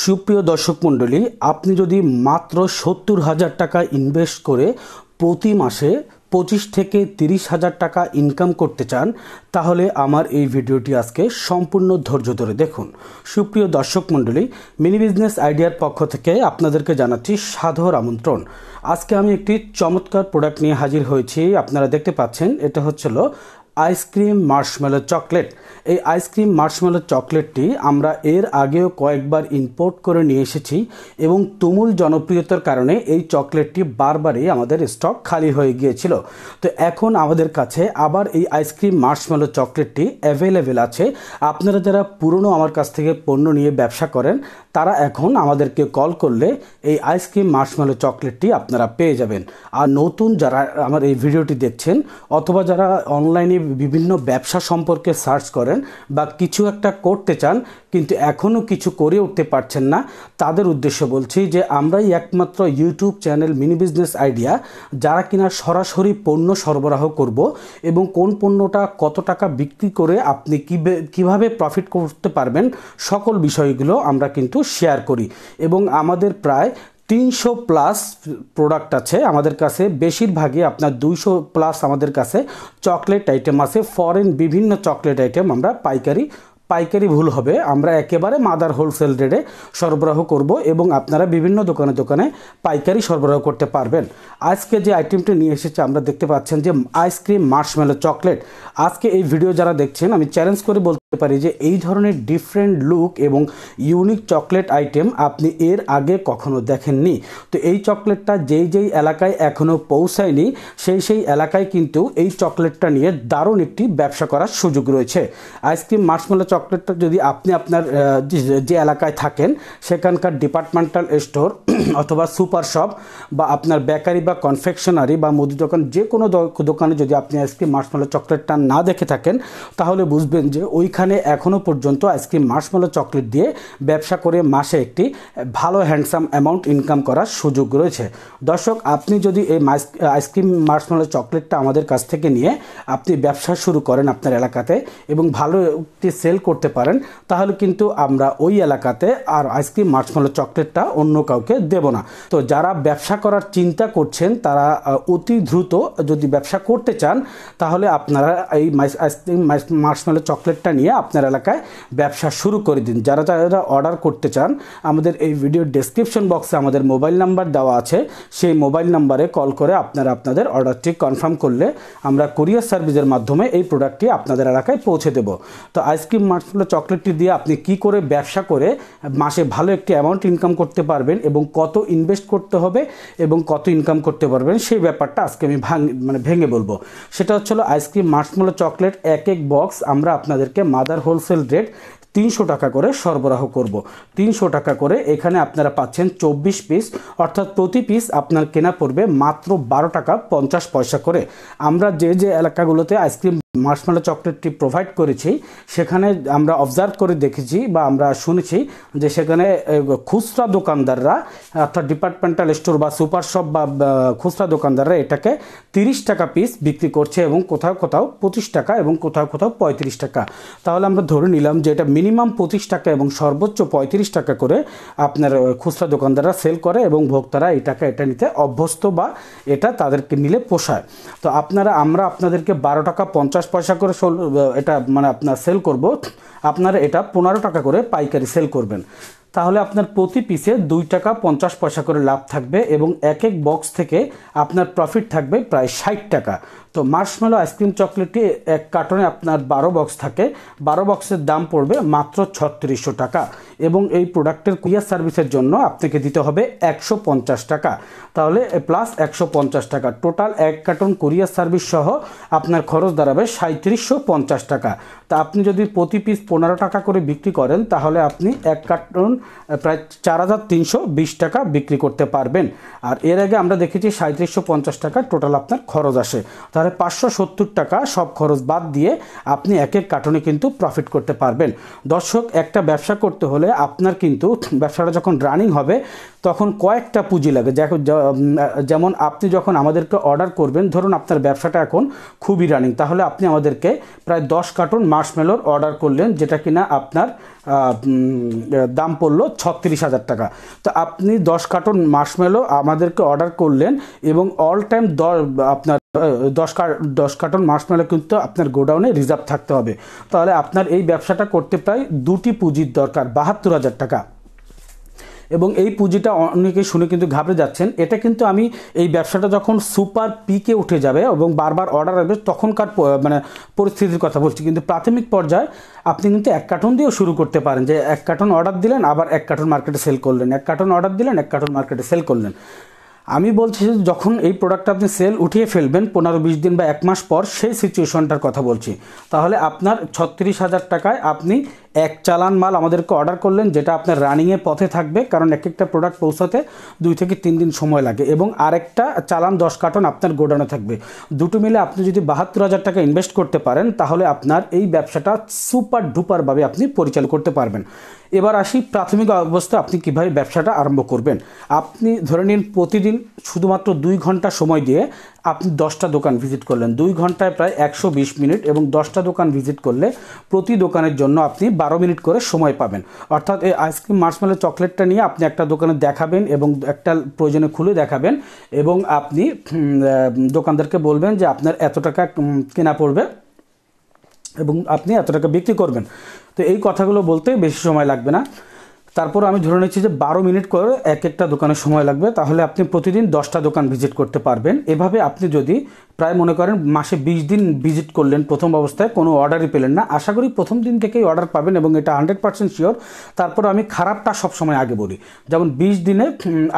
সুপ্রিয় দর্শক মণ্ডলী, আপনি যদি মাত্র সত্তর হাজার টাকা ইনভেস্ট করে প্রতি মাসে পঁচিশ থেকে তিরিশ হাজার টাকা ইনকাম করতে চান, তাহলে আমার এই ভিডিওটি আজকে সম্পূর্ণ ধৈর্য ধরে দেখুন। সুপ্রিয় দর্শক মণ্ডলী মিনি বিজনেস আইডিয়ার পক্ষ থেকে আপনাদেরকে জানাচ্ছি সাধর আমন্ত্রণ। আজকে আমি একটি চমৎকার প্রোডাক্ট নিয়ে হাজির হয়েছি। আপনারা দেখতে পাচ্ছেন, এটা হচ্ছিল আইসক্রিম মার্শমেলো চকলেট এই আইসক্রিম মার্শমেলো চকলেটটি আমরা এর আগেও কয়েকবার ইম্পোর্ট করে নিয়ে এসেছি এবং তুমুল জনপ্রিয়তার কারণে এই চকলেটটি বারবারই আমাদের স্টক খালি হয়ে গিয়েছিল। তো এখন আমাদের কাছে আবার এই আইসক্রিম মার্শমেলো চকলেটটি অ্যাভেলেবেল আছে। আপনারা যারা পুরনো আমার কাছ থেকে পণ্য নিয়ে ব্যবসা করেন তারা এখন আমাদেরকে কল করলে এই আইসক্রিম মার্শমেলো চকলেটটি আপনারা পেয়ে যাবেন। আর নতুন যারা আমার এই ভিডিওটি দেখছেন, অথবা যারা অনলাইনে বিভিন্ন ব্যবসা সম্পর্কে সার্চ করেন বা কিছু একটা করতে চান, কিন্তু এখনও কিছু করে উঠতে পারছেন না, তাদের উদ্দেশ্য বলছি যে আমরাই একমাত্র YouTube channel mini business idea যারা কিনা সরাসরি পণ্য সরবরাহ করব এবং কোন পণ্যটা কত টাকা বিক্রি করে আপনি কীভাবে প্রফিট করতে পারবেন, সকল বিষয়গুলো আমরা কিন্তু শেয়ার করি। এবং আমাদের প্রায় তিনশো প্লাস প্রোডাক্ট আছে আমাদের কাছে। বেশিরভাগই আপনার দুইশো প্লাস আমাদের কাছে চকলেট আইটেম আছে। ফরেন বিভিন্ন চকলেট আইটেম আমরা পাইকারি পাইকারি ভুল হবে। আমরা একেবারে মাদার হোলসেল রেটে সরবরাহ করব এবং আপনারা বিভিন্ন দোকানে দোকানে পাইকারি সরবরাহ করতে পারবেন। আজকে যে আইটেমটি নিয়ে এসেছে, আমরা দেখতে পাচ্ছেন যে আইসক্রিম মার্শমেলো চকলেট আজকে এই ভিডিও যারা দেখছেন, আমি চ্যালেঞ্জ করে বলতে পারি যে এই ধরনের ডিফারেন্ট লুক এবং ইউনিক চকলেট আইটেম আপনি এর আগে কখনো দেখেননি। তো এই চকলেটটা যেই যেই এলাকায় এখনও পৌঁছায়নি, সেই সেই এলাকায় কিন্তু এই চকলেটটা নিয়ে দারুণ একটি ব্যবসা করার সুযোগ রয়েছে। আইসক্রিম মার্শমেলো চকলেটটা যদি আপনি আপনার যে এলাকায় থাকেন, সেখানকার ডিপার্টমেন্টাল স্টোর অথবা সুপার শপ বা আপনার বেকারি বা কনফেকশনারি বা মুদি দোকান, যে কোনো দোকানে যদি আপনি আইসক্রিম মার্শমেলো চকলেটটা না দেখে থাকেন, তাহলে বুঝবেন যে ওইখানে এখনও পর্যন্ত আইসক্রিম মার্শমেলো চকলেট দিয়ে ব্যবসা করে মাসে একটি ভালো হ্যান্ডসাম অ্যামাউন্ট ইনকাম করার সুযোগ রয়েছে। দর্শক, আপনি যদি এই আইসক্রিম মার্শমেলো চকলেটটা আমাদের কাছ থেকে নিয়ে আপনি ব্যবসা শুরু করেন আপনার এলাকাতে এবং ভালো একটি সেল করতে পারেন, তাহলে কিন্তু আমরা ওই এলাকাতে আর আইসক্রিম মার্শমেলো চকলেটটা অন্য কাউকে দেব না। তো যারা ব্যবসা করার চিন্তা করছেন, তারা অতি দ্রুত যদি ব্যবসা করতে চান, তাহলে আপনারা এই আইসক্রিম মার্শমেলো চকলেটটা নিয়ে আপনার এলাকায় ব্যবসা শুরু করে দিন। যারা যারা অর্ডার করতে চান, আমাদের এই ভিডিওর ডেসক্রিপশন বক্সে আমাদের মোবাইল নাম্বার দেওয়া আছে। সেই মোবাইল নাম্বারে কল করে আপনারা আপনাদের অর্ডারটি কনফার্ম করলে আমরা কুরিয়ার সার্ভিসের মাধ্যমে এই প্রোডাক্টটি আপনাদের এলাকায় পৌঁছে দেব। তো আইসক্রিম মার্শমেলো চকলেটটি দিয়ে আপনি কি করে ব্যবসা করে মাসে ভালো একটি অ্যামাউন্ট ইনকাম করতে পারবেন এবং কত ইনভেস্ট করতে হবে এবং কত ইনকাম করতে পারবেন, সেই ব্যাপারটা আজকে আমি ভাঙ মানে ভেঙে বলব। সেটা হচ্ছিল আইসক্রিম মার্শমেলো চকলেট এক এক বক্স আমরা আপনাদেরকে মাদার হোলসেল রেট তিনশো টাকা করে সরবরাহ করব। তিনশো টাকা করে এখানে আপনারা পাচ্ছেন চব্বিশ পিস, অর্থাৎ প্রতি পিস আপনার কেনা পড়বে মাত্র বারো টাকা পঞ্চাশ পয়সা করে। আমরা যে যে এলাকাগুলোতে আইসক্রিম মার্শমেলো চকলেটটি প্রোভাইড করেছি, সেখানে আমরা অবজার্ভ করে দেখেছি বা আমরা শুনেছি যে সেখানে খুচরা দোকানদাররা, অর্থাৎ ডিপার্টমেন্টাল স্টোর বা সুপার শপ বা খুচরা দোকানদাররা এটাকে তিরিশ টাকা পিস বিক্রি করছে এবং কোথাও কোথাও পঁচিশ টাকা এবং কোথাও কোথাও পঁয়ত্রিশ টাকা। তাহলে আমরা ধরে নিলাম যে এটা মিনিমাম পঁচিশ টাকা এবং সর্বোচ্চ পঁয়ত্রিশ টাকা করে আপনার খুচরা দোকানদাররা সেল করে এবং ভোক্তারা এই টাকা এটা নিতে অভ্যস্ত বা এটা তাদেরকে নিলে পোষায়। তো আপনারা, আমরা আপনাদেরকে বারো টাকা পঞ্চাশ পঞ্চাশ পয়সা করে এটা মানে আপনার সেল করব, আপনারা এটা পনেরো টাকা করে পাইকারি সেল করবেন। তাহলে আপনার প্রতি পিসে দুই টাকা পঞ্চাশ পয়সা করে লাভ থাকবে এবং এক এক বক্স থেকে আপনার প্রফিট থাকবে প্রায় ষাট টাকা। তো মার্শমেলো আইসক্রিম চকলেটটি এক কার্টনে আপনার বারো বক্স থাকে। বারো বক্সের দাম পড়বে মাত্র ছত্রিশশো টাকা এবং এই প্রোডাক্টের কুরিয়ার সার্ভিসের জন্য আপনাকে দিতে হবে একশো পঞ্চাশ টাকা। তাহলে প্লাস একশো পঞ্চাশ টাকা। টোটাল এক কার্টন কুরিয়ার সার্ভিস সহ আপনার খরচ দাঁড়াবে সাঁত্রিশশো পঞ্চাশ টাকা। তা আপনি যদি প্রতি পিস পনেরো টাকা করে বিক্রি করেন, তাহলে আপনি এক কার্টন প্রায় চার হাজার তিনশো বিশ টাকা বিক্রি করতে পারবেন। আর এর আগে আমরা দেখেছি সাঁত্রিশশো পঞ্চাশ টাকা টোটাল আপনার খরচ আসে। তাহলে পাঁচশো সত্তর টাকা সব খরচ বাদ দিয়ে আপনি এক এক কার্টনে কিন্তু প্রফিট করতে পারবেন। দর্শক, একটা ব্যবসা করতে হলে আপনার কিন্তু ব্যবসাটা যখন রানিং হবে, তখন কয়েকটা পুঁজি লাগে যেমন আপনি যখন আমাদেরকে অর্ডার করবেন, ধরুন আপনার ব্যবসাটা এখন খুবই রানিং তাহলে আপনি আমাদেরকে প্রায় দশ কার্টন মার্শমেলোর অর্ডার করলেন, যেটা কিনা আপনার দাম পড়ল ছত্রিশ হাজার টাকা। তো আপনি দশ কার্টন মার্শমেলো আমাদেরকে অর্ডার করলেন এবং অল টাইম দ আপনার দশ দশ কার্টন মার্শমেলো কিন্তু আপনার গোডাউনে রিজার্ভ থাকতে হবে। তাহলে আপনার এই ব্যবসাটা করতে প্রায় দুটি পুঁজির দরকার, বাহাত্তর হাজার টাকা। এবং এই পুঁজিটা অনেকে শুনে কিন্তু ঘাবড়ে যাচ্ছেন। এটা কিন্তু আমি এই ব্যবসাটা যখন সুপার পিকে উঠে যাবে এবং বারবার অর্ডার আসবে, তখনকার মানে পরিস্থিতির কথা বলছি। কিন্তু প্রাথমিক পর্যায়ে আপনি কিন্তু এক কার্টন দিয়েও শুরু করতে পারেন যে এক কার্টন অর্ডার দিলেন, আবার এক কার্টন মার্কেটে সেল করলেন। এক কার্টন অর্ডার দিলেন, এক কার্টন মার্কেটে সেল করলেন। আমি বলছি যখন এই প্রোডাক্টটা আপনি সেল উঠিয়ে ফেলবেন পনেরো বিশ দিন বা এক মাস পর, সেই সিচুয়েশনটার কথা বলছি। তাহলে আপনার ছত্রিশ হাজার টাকায় আপনি এক চালান মাল আমাদেরকে অর্ডার করলেন, যেটা আপনার রানিংয়ে পথে থাকবে, কারণ এক একটা প্রোডাক্ট পৌঁছাতে দুই থেকে তিন দিন সময় লাগে এবং আরেকটা চালান দশ কার্টন আপনার গোডাউনে থাকবে। দুটো মিলে আপনি যদি বাহাত্তর হাজার টাকা ইনভেস্ট করতে পারেন, তাহলে আপনার এই ব্যবসাটা সুপার ডুপারভাবে আপনি পরিচালনা করতে পারবেন। এবার আসি প্রাথমিক অবস্থা, আপনি কীভাবে ব্যবসাটা আরম্ভ করবেন। আপনি ধরে নিন প্রতিদিন শুধুমাত্র দুই ঘণ্টা সময় দিয়ে আপনি দশটা দোকান ভিজিট করলেন। দুই ঘন্টায় প্রায় একশো বিশ মিনিট এবং দশটা দোকান ভিজিট করলে প্রতি দোকানের জন্য আপনি বারো মিনিট করে সময় পাবেন। অর্থাৎ এই আইসক্রিম মার্শমেলো চকলেটটা নিয়ে আপনি একটা দোকানে দেখাবেন এবং একটা প্রয়োজনে খুলে দেখাবেন এবং আপনি দোকানদারকে বলবেন যে আপনার এত টাকা কেনা পড়বে এবং আপনি এত টাকা বিক্রি করবেন। তো এই কথাগুলো বলতে বেশি সময় লাগবে না। তারপর আমি ধরে নিচ্ছি যে বারো মিনিট করে এক একটা দোকানে সময় লাগবে, তাহলে আপনি প্রতিদিন দশটা দোকান ভিজিট করতে পারবেন। এভাবে আপনি যদি প্রায় মনে করেন মাসে বিশ দিন ভিজিট করলেন প্রথম অবস্থায়, কোনো অর্ডারই পেলেন না। আশা করি প্রথম দিন থেকেই অর্ডার পাবেন এবং এটা হান্ড্রেড পার্সেন্ট শিওর। তারপর আমি খারাপটা সবসময় আগে বলি, যেমন বিশ দিনে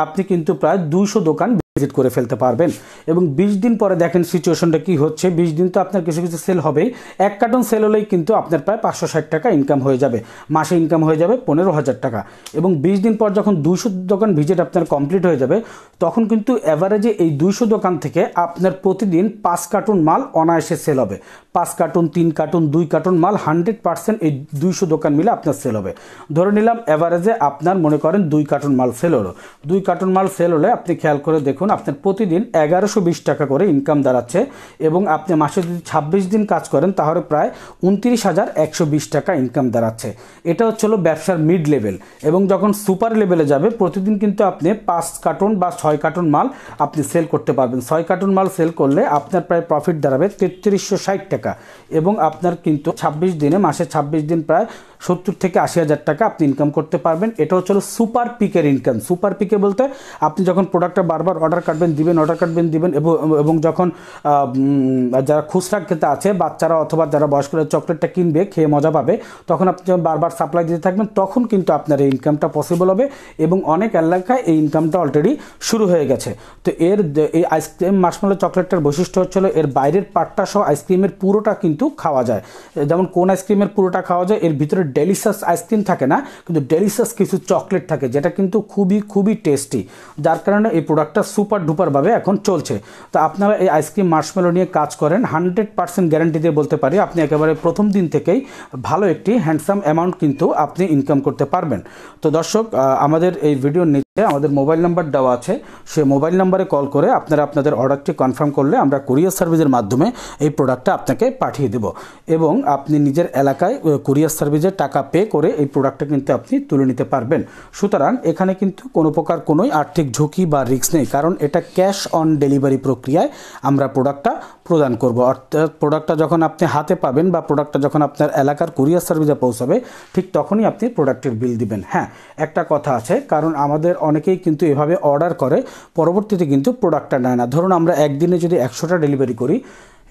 আপনি কিন্তু প্রায় দুইশো দোকান ভিজিট করে ফেলতে পারবেন। এবং বিশ দিন পরে দেখেন সিচুয়েশনটা কি হচ্ছে। বিশ দিন তো আপনার কিছু কিছু সেল হবেই। এক কার্টন সেল হলেই কিন্তু আপনার প্রায় পাঁচশো ষাট টাকা ইনকাম হয়ে যাবে। মাসে ইনকাম হয়ে যাবে পনেরো হাজার টাকা। এবং বিশ দিন পর যখন দুইশো দোকান ভিজিট আপনার কমপ্লিট হয়ে যাবে, তখন কিন্তু অ্যাভারেজে এই দুইশো দোকান থেকে আপনার প্রতিদিন পাঁচ কার্টুন মাল অনায়াসে সেল হবে। পাঁচ কার্টুন তিন কার্টুন দুই কার্টুন মাল হান্ড্রেড পার্সেন্ট এই দুইশো দোকান মিলে আপনার সেল হবে। ধরে নিলাম অ্যাভারেজে আপনার মনে করেন দুই কার্টুন মাল সেল হলো। দুই কার্টুন মাল সেল হলে আপনি খেয়াল করে দেখুন আপনার প্রতিদিন এগারোশো বিশ টাকা করে ইনকাম দাঁড়াচ্ছে এবং আপনি মাসে যদি ছাব্বিশ দিন কাজ করেন, তাহলে প্রায় উনত্রিশ হাজার একশো বিশ টাকা ইনকাম দাঁড়াচ্ছে। এটা হচ্ছে হলো ব্যবসার মিড লেভেল এবং যখন সুপার লেভেলে যাবে, প্রতিদিন কিন্তু আপনি পাঁচ কার্টুন বা ছয় কার্টুন মাল আপনি সেল করতে পারবেন। ছয় কার্টুন মাল সেল করলে আপনার প্রায় প্রফিট দাঁড়াবে তেত্রিশশো ষাট টাকা এবং আপনার কিন্তু ছাব্বিশ দিনে, মাসে ছাব্বিশ দিন প্রায় সত্তর থেকে আশি হাজার টাকা আপনি ইনকাম করতে পারবেন। এটা হচ্ছে সুপার পিকের ইনকাম সুপার পিকে বলতে আপনি যখন প্রোডাক্টটা বারবার অর্ডার কাটবেন দিবেন অর্ডার কাটবেন দিবেন এবং যখন যারা খুচরা খেতে আছে, বাচ্চারা অথবা যারা বয়স্করা চকলেটটা কিনবে, খেয়ে মজা পাবে, তখন আপনি বারবার সাপ্লাই দিতে থাকবেন, তখন কিন্তু আপনার এই ইনকামটা পসিবল হবে এবং অনেক এলাকায় এই ইনকামটা অলরেডি শুরু হয়ে গেছে। তো এর এই আইসক্রিম মাসমালো চকলেটটার বৈশিষ্ট্য হচ্ছিল এর বাইরের পাটটা সহ আইসক্রিমের পুরোটা কিন্তু খাওয়া যায়। যেমন কোন আইসক্রিমের পুরোটা খাওয়া যায়, এর ভিতরে ডেলিশাস আইসক্রিম থাকে না, কিন্তু ডেলিশাস কিছু চকলেট থাকে, যেটা কিন্তু খুবই খুবই টেস্টি যার কারণে এই প্রোডাক্টটা সুপার ডুপারভাবে এখন চলছে। তো আপনারা এই আইসক্রিম মার্শমেলো নিয়ে কাজ করেন, হান্ড্রেড পার্সেন্ট গ্যারান্টি দিয়ে বলতে পারি, আপনি একেবারে প্রথম দিন থেকেই ভালো একটি হ্যান্ডসাম অ্যামাউন্ট কিন্তু আপনি ইনকাম করতে পারবেন। তো দর্শক আমাদের এই ভিডিও আমাদের মোবাইল নাম্বার দেওয়া আছে। সে মোবাইল নাম্বারে কল করে আপনারা আপনাদের অর্ডারটি কনফার্ম করলে আমরা কুরিয়ার সার্ভিসের মাধ্যমে এই প্রোডাক্টটা আপনাকে পাঠিয়ে দেব। এবং আপনি নিজের এলাকায় কুরিয়ার সার্ভিসের টাকা পে করে এই প্রোডাক্টটা কিন্তু আপনি তুলে নিতে পারবেন। সুতরাং এখানে কিন্তু কোনো প্রকার কোনোই আর্থিক ঝুঁকি বা রিস্ক নেই, কারণ এটা ক্যাশ অন ডেলিভারি প্রক্রিয়ায় আমরা প্রোডাক্টটা প্রদান করব। অর্থাৎ প্রোডাক্টটা যখন আপনি হাতে পাবেন বা প্রোডাক্টটা যখন আপনার এলাকার কুরিয়ার সার্ভিসে পৌঁছাবে, ঠিক তখনই আপনি প্রোডাক্টের বিল দিবেন। হ্যাঁ একটা কথা আছে, কারণ আমাদের অনেকেই কিন্তু এভাবে অর্ডার করে, পরবর্তীতে কিন্তু প্রোডাক্টটা নেয় না। ধরুন আমরা একদিনে যদি একশোটা ডেলিভারি করি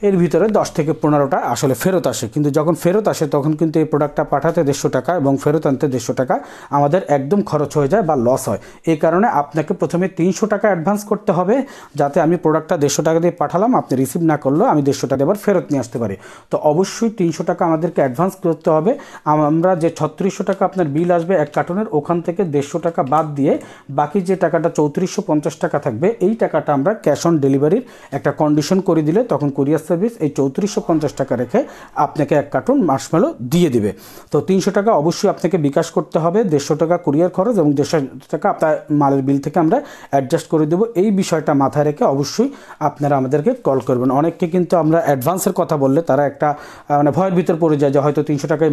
এর ভিতরে দশ থেকে পনেরোটা আসলে ফেরত আসে। কিন্তু যখন ফেরত আসে, তখন কিন্তু এই প্রোডাক্টটা পাঠাতে দেড়শো টাকা এবং ফেরত আনতে দেড়শো টাকা আমাদের একদম খরচ হয়ে যায় বা লস হয়। এই কারণে আপনাকে প্রথমে তিনশো টাকা অ্যাডভান্স করতে হবে যাতে আমি প্রোডাক্টটা দেড়শো টাকা দিয়ে পাঠালাম, আপনি রিসিভ না করলেও আমি দেড়শো টাকা এবার ফেরত নিয়ে আসতে পারি। তো অবশ্যই তিনশো টাকা আমাদেরকে অ্যাডভান্স করতে হবে। আমরা যে ছত্রিশশো টাকা আপনার বিল আসবে এক কার্টনের ওখান থেকে দেড়শো টাকা বাদ দিয়ে বাকি যে টাকাটা চৌত্রিশশো পঞ্চাশ টাকা থাকবে, এই টাকাটা আমরা ক্যাশ অন ডেলিভারির একটা কন্ডিশন করে দিলে তখন কুরিয়ার সার্ভিস এই চৌত্রিশশো পঞ্চাশ টাকা রেখে আপনাকে এক কার্টুন মার্শমেলো দিয়ে দিবে। তো তিনশো টাকা অবশ্যই আপনাকে বিকাশ করতে হবে, দেড়শো টাকা কুরিয়ার খরচ এবং দেড়শো টাকা আপনার মালের বিল থেকে আমরা অ্যাডজাস্ট করে দেবো। এই বিষয়টা মাথায় রেখে অবশ্যই আপনারা আমাদেরকে কল করবেন। অনেককে কিন্তু আমরা অ্যাডভান্সের কথা বললে তারা একটা মানে ভয়ের ভিতর পড়ে যায় যে হয়তো তিনশো টাকায়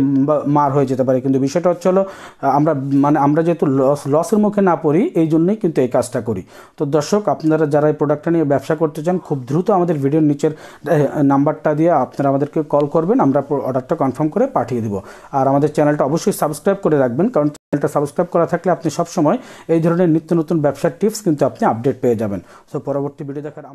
মার হয়ে যেতে পারে। কিন্তু বিষয়টা হচ্ছে হলো আমরা মানে আমরা যেহেতু লস লসের মুখে না পড়ি, এই জন্যই কিন্তু এই কাজটা করি। তো দর্শক, আপনারা যারা এই প্রোডাক্টটা নিয়ে ব্যবসা করতে চান, খুব দ্রুত আমাদের ভিডিওর নিচের নাম্বারটা দিয়ে আপনারা আমাদেরকে কল করবেন, আমরা অর্ডারটা কনফার্ম করে পাঠিয়ে দিব। আর আমাদের চ্যানেলটা অবশ্যই সাবস্ক্রাইব করে রাখবেন, কারণ চ্যানেলটা সাবস্ক্রাইব করা থাকলে আপনি সবসময় এই ধরনের নিত্য নতুন ব্যবসার টিপস কিন্তু আপনি আপডেট পেয়ে যাবেন। সো পরবর্তী ভিডিও দেখার